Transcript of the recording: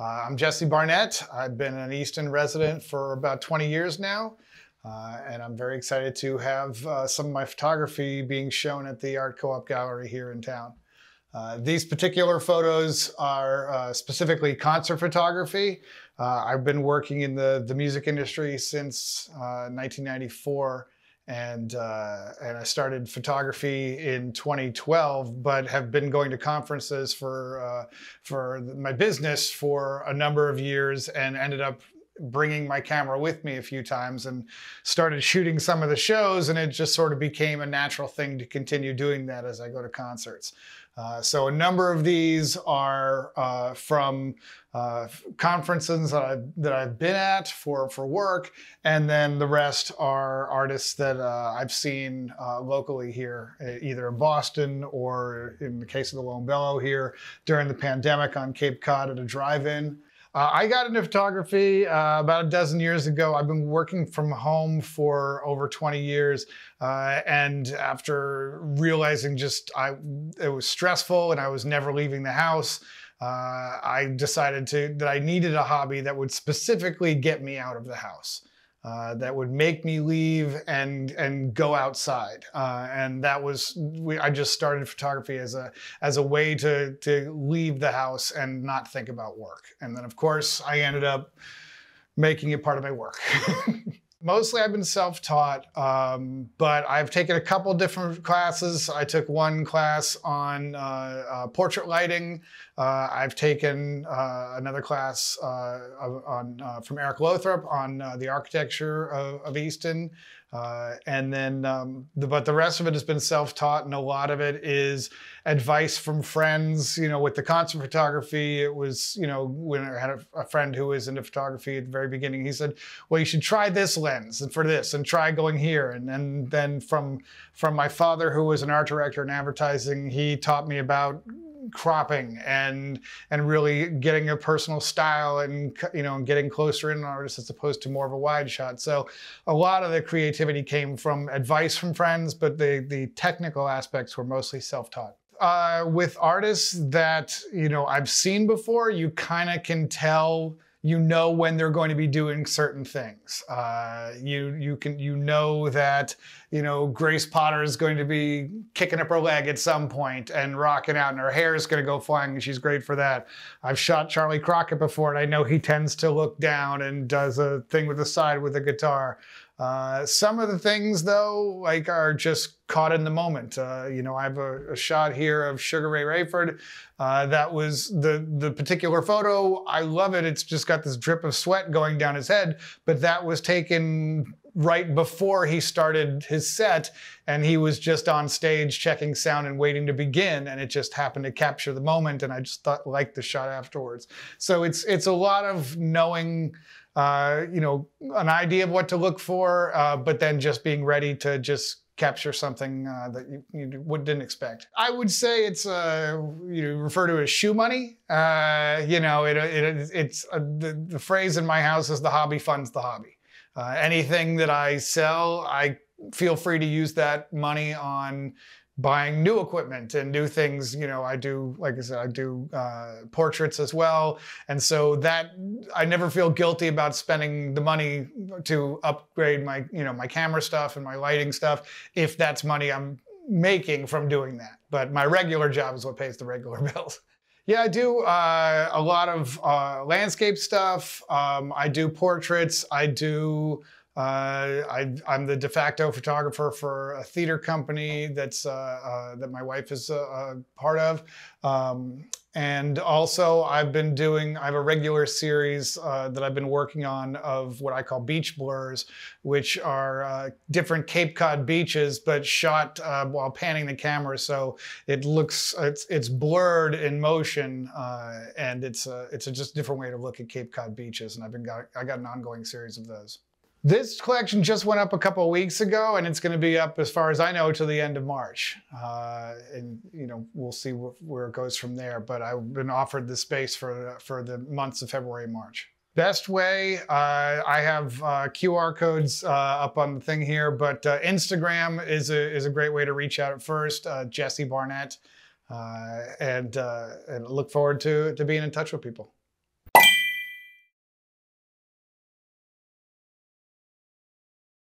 Uh, I'm Jesse Barnett. I've been an Easton resident for about 20 years now, uh, and I'm very excited to have uh, some of my photography being shown at the Art Co-op Gallery here in town. Uh, these particular photos are uh, specifically concert photography. Uh, I've been working in the, the music industry since 1994 and uh, and I started photography in 2012, but have been going to conferences for uh, for my business for a number of years, and ended up bringing my camera with me a few times and started shooting some of the shows and it just sort of became a natural thing to continue doing that as I go to concerts. Uh, so a number of these are uh, from uh, conferences that I've, that I've been at for, for work, and then the rest are artists that uh, I've seen uh, locally here, either in Boston or in the case of the Lone Bellow here during the pandemic on Cape Cod at a drive-in. Uh, I got into photography uh, about a dozen years ago. I've been working from home for over 20 years. Uh, and after realizing just I, it was stressful and I was never leaving the house, uh, I decided to, that I needed a hobby that would specifically get me out of the house uh, that would make me leave and and go outside. Uh, and that was we, I just started photography as a as a way to to leave the house and not think about work. And then of course I ended up making it part of my work. Mostly I've been self-taught, um, but I've taken a couple different classes. I took one class on uh, uh, portrait lighting. Uh, I've taken uh, another class uh, on, uh, from Eric Lothrop on the architecture of, of Easton. Uh, and then, um, the, but the rest of it has been self-taught, and a lot of it is advice from friends. You know, with the concert photography, it was you know when I had a, a, friend who was into photography at the very beginning, he said, "Well, you should try this lens and for this, and try going here." And, and then from from my father, who was an art director in advertising, he taught me about cropping and and really getting a personal style and you know getting closer in an artist as opposed to more of a wide shot. So a lot of the creativity came from advice from friends, but the the technical aspects were mostly self-taught. Uh, with artists that you know I've seen before, you kind of can tell you know when they're going to be doing certain things. Uh, you you can you know that you know Grace Potter is going to be kicking up her leg at some point and rocking out, and her hair is going to go flying, and she's great for that. I've shot Charley Crockett before, and I know he tends to look down and does a thing with the side with the guitar. Uh, some of the things though, like are just caught in the moment. Uh, you know, I have a, a, shot here of Sugar Ray Rayford. Uh, that was the the particular photo. I love it. It's just got this drip of sweat going down his head, but that was taken right before he started his set and he was just on stage checking sound and waiting to begin and it just happened to capture the moment and I just thought liked the shot afterwards. So it's it's a lot of knowing uh, you know, an idea of what to look for, uh, but then just being ready to just capture something uh, that you, you didn't expect. I would say it's uh, you refer to as shoe money. Uh, you know, it, it it's the, the phrase in my house is the hobby funds the hobby. Anything that I sell, I feel free to use that money on buying new equipment and new things. You know, I do, like I said, I do uh, portraits as well. And so that I never feel guilty about spending the money to upgrade my, you know, my camera stuff and my lighting stuff if that's money I'm making from doing that. But my regular job is what pays the regular bills. Yeah, I do uh, a lot of uh, landscape stuff. Um, I do portraits. I do uh, I, am the de facto photographer for a theater company that's uh, uh, that my wife is a, part of, um, and also I've been doing. I have a regular series uh, that I've been working on of what I call beach blurs, which are uh, different Cape Cod beaches, but shot uh, while panning the camera, so it looks it's it's blurred in motion, and it's a, it's a just different way to look at Cape Cod beaches. And I've been got I got an ongoing series of those. This collection just went up a couple of weeks ago, and it's going to be up, as far as I know, to the end of March. Uh, and you know, we'll see wh where it goes from there. But I've been offered the space for for the months of February and March. Best way, uh, I have uh, QR codes uh, up on the thing here, but uh, Instagram is a is a great way to reach out at first. Uh, Jesse Barnett, and and look forward to to being in touch with people.